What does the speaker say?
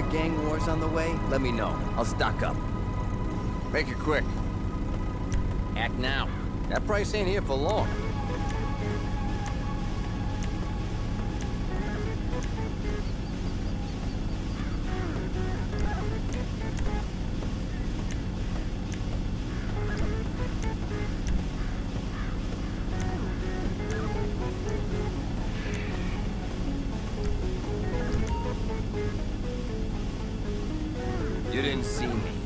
gang wars on the way, let me know. I'll stock up. Make it quick. Act now. That price ain't here for long. see me.